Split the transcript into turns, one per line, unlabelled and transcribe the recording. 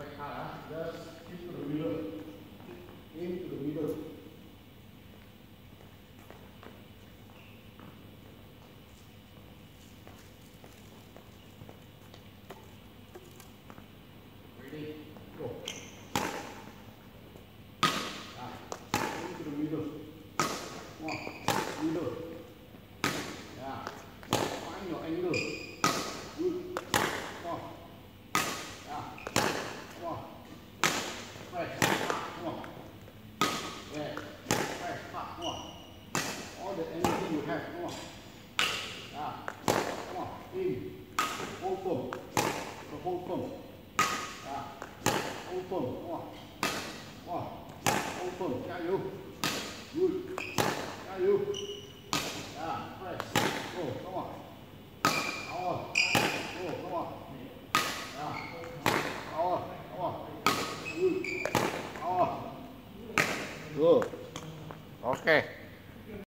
Quite hard, huh? Just keep to the middle. Aim to the middle. Middle. Yeah. Find your angle. này đúng không à đúng không in ôm cùng rồi ôm cùng à ôm cùng đúng không đúng không ôm cùng chạy luôn vui chạy luôn à press go đúng không power go đúng không à power power vui power good okay